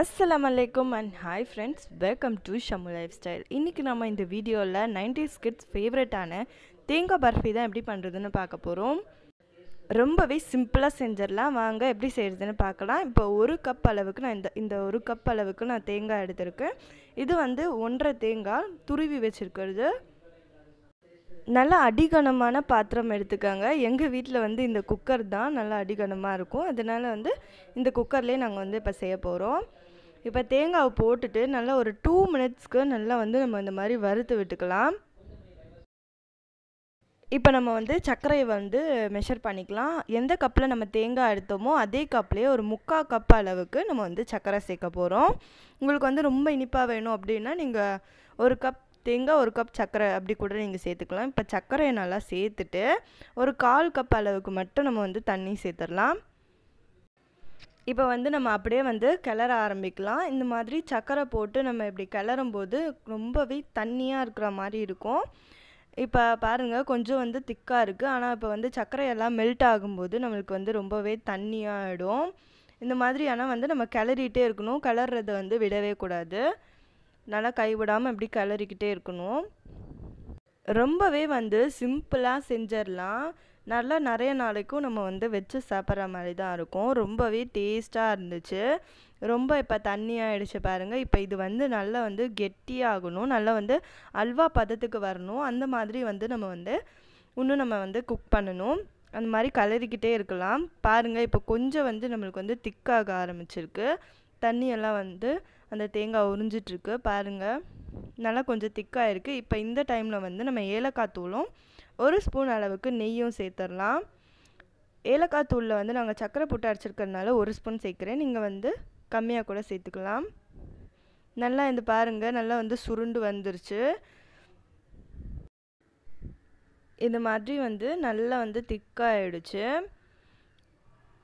அஸ்லாம் அலைக்கும் and hi friends welcome to Shamu lifestyle இன்றைக்கி நம்ம இந்த வீடியோவில் நைன்டிஸ் கிட்ஸ் ஃபேவரட்டான தேங்காய் பர்ஃபி தான் எப்படி பண்ணுறதுன்னு பார்க்க போகிறோம் ரொம்பவே சிம்பிளாக செஞ்சிடலாம். வாங்க எப்படி செய்கிறதுன்னு பார்க்கலாம். இப்போ ஒரு கப் அளவுக்கு நான் இந்த இந்த ஒரு கப் அளவுக்கு நான் தேங்காய் எடுத்திருக்கேன். இது வந்து ஒன்றரை தேங்காய் துருவி வச்சுருக்கிறது. நல்லா அடிகனமான பாத்திரம் எடுத்துக்கோங்க. எங்கள் வீட்டில் வந்து இந்த குக்கர் தான். நல்லா அடிகனமாக இருக்கும். அதனால் வந்து இந்த குக்கர்லேயே நாங்கள் வந்து இப்போ செய்ய போகிறோம் இப்போ தேங்காவை போட்டுட்டு நல்லா ஒரு டூ மினிட்ஸ்க்கு நல்லா வந்து நம்ம இந்த மாதிரி வறுத்து விட்டுக்கலாம். இப்போ நம்ம வந்து சர்க்கரையை வந்து மெஷர் பண்ணிக்கலாம். எந்த கப்பில் நம்ம தேங்காய் எடுத்தோமோ அதே கப்லேயே ஒரு முக்கால் கப் அளவுக்கு நம்ம வந்து சர்க்கரை சேர்க்க போகிறோம் உங்களுக்கு வந்து ரொம்ப இனிப்பாக வேணும் அப்படின்னா நீங்கள் ஒரு கப் தேங்காய் ஒரு கப் சர்க்கரை அப்படி கூட நீங்கள் சேர்த்துக்கலாம். இப்போ சர்க்கரையை நல்லா சேர்த்துட்டு ஒரு கால் கப் அளவுக்கு மட்டும் நம்ம வந்து தண்ணி சேர்த்துடலாம். இப்போ வந்து நம்ம அப்படியே வந்து கிளற ஆரம்பிக்கலாம். இந்த மாதிரி சக்கரை போட்டு நம்ம இப்படி கிளறும் போது ரொம்பவே தண்ணியாக இருக்கிற மாதிரி இருக்கும். இப்போ பாருங்கள் கொஞ்சம் வந்து திக்காக இருக்குது ஆனால் இப்போ வந்து சர்க்கரையெல்லாம் மெல்ட் ஆகும்போது நம்மளுக்கு வந்து ரொம்பவே தண்ணியாகிடும் இந்த மாதிரி ஆனால் வந்து நம்ம கிளறிட்டே இருக்கணும். கிளறதை வந்து விடவே கூடாது. நல்லா கைவிடாமல் இப்படி கிளறிக்கிட்டே இருக்கணும். ரொம்பவே வந்து சிம்பிளாக செஞ்சிடலாம் நல்லா நிறைய நாளைக்கும் நம்ம வந்து வச்சு சாப்பிட்ற மாதிரி தான் இருக்கும். ரொம்பவே டேஸ்ட்டாக இருந்துச்சு. ரொம்ப இப்போ தண்ணி ஆகிடுச்சு பாருங்கள் இப்போ இது வந்து நல்லா வந்து கெட்டியாகணும். நல்லா வந்து அல்வா பதத்துக்கு வரணும். அந்த மாதிரி வந்து நம்ம வந்து இன்னும் நம்ம வந்து குக் பண்ணணும். அந்த மாதிரி கலரிக்கிட்டே இருக்கலாம். பாருங்கள் இப்போ கொஞ்சம் வந்து நம்மளுக்கு வந்து திக்காக ஆரம்பிச்சிருக்கு. தண்ணியெல்லாம் வந்து அந்த தேங்காய் உறிஞ்சிட்ருக்கு. பாருங்கள் நல்லா கொஞ்சம் திக்காக இருக்குது இப்போ இந்த டைமில் வந்து நம்ம ஏலக்காய் தூளும் ஒரு ஸ்பூன் அளவுக்கு நெய்யும் சேர்த்துடலாம். ஏலக்காய் தூளில் வந்து நாங்கள் சர்க்கரை போட்டு அரைச்சிருக்கிறதுனால ஒரு ஸ்பூன் சேர்க்குறேன். நீங்கள் வந்து கம்மியாக கூட சேர்த்துக்கலாம். நல்லா இந்த பாருங்கள் நல்லா வந்து சுருண்டு வந்துருச்சு. இந்த மாதிரி வந்து நல்லா வந்து திக்காகிடுச்சு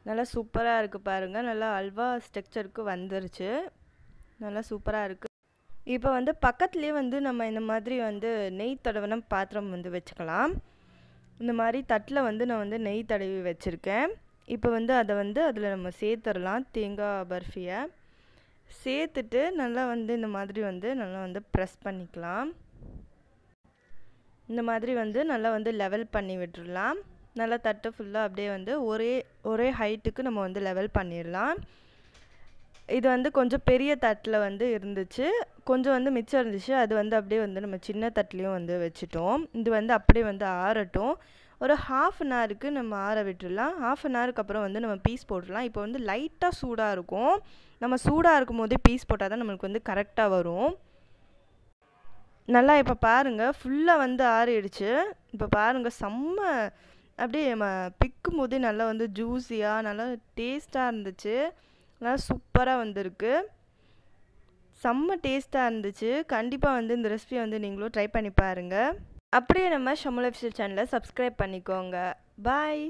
நல்லா சூப்பராக இருக்குது பாருங்கள் நல்லா அல்வா ஸ்ட்ரக்சருக்கு வந்துருச்சு. நல்லா சூப்பராக இருக்குது இப்போ வந்து பக்கத்துலேயே வந்து நம்ம இந்த மாதிரி வந்து நெய் தடவின பாத்திரம் வந்து வச்சுக்கலாம். இந்த மாதிரி தட்டில் வந்து நான் வந்து நெய் தடவி வச்சுருக்கேன். இப்போ வந்து அதை வந்து அதில் நம்ம சேர்த்துடலாம். தேங்காய் பர்ஃபியை. சேர்த்துட்டு நல்லா வந்து இந்த மாதிரி வந்து நல்லா வந்து ப்ரெஸ் பண்ணிக்கலாம். இந்த மாதிரி வந்து நல்லா வந்து லெவல் பண்ணி விட்டுடலாம். நல்லா தட்டு ஃபுல்லாக அப்படியே வந்து ஒரே ஒரே ஹைட்டுக்கு நம்ம வந்து லெவல் பண்ணிடலாம். இது வந்து கொஞ்சம் பெரிய தட்டில் வந்து இருந்துச்சு. கொஞ்சம் வந்து மிச்சம் இருந்துச்சு. அது வந்து அப்படியே வந்து நம்ம சின்ன தட்டிலையும் வந்து வச்சுட்டோம். இது வந்து அப்படியே வந்து ஆறட்டும். ஒரு ஹாஃப் அன் ஹவருக்கு நம்ம ஆற விட்டுடலாம். ஹாஃப் அன் ஹவருக்கு அப்புறம் வந்து நம்ம பீஸ் போட்டுடலாம். இப்போ வந்து லைட்டாக சூடாக இருக்கும். நம்ம சூடாக இருக்கும் போதே பீஸ் போட்டால் தான் நம்மளுக்கு வந்து கரெக்டாக வரும். நல்லா இப்போ பாருங்கள் ஃபுல்லாக வந்து ஆறிடுச்சு. இப்போ பாருங்கள் செம்ம அப்படியே நம்ம பிக்கும் போதே நல்லா வந்து ஜூஸியாக நல்லா டேஸ்ட்டாக இருந்துச்சு. நல்லா சூப்பராக வந்திருக்கு. செம்ம டேஸ்ட்டாக இருந்துச்சு. கண்டிப்பாக வந்து இந்த ரெசிபியை வந்து நீங்களும் ட்ரை பண்ணி பாருங்கள் அப்படியே நம்ம ஷமுல் சேனலை சப்ஸ்கிரைப் பண்ணிக்கோங்க. பாய்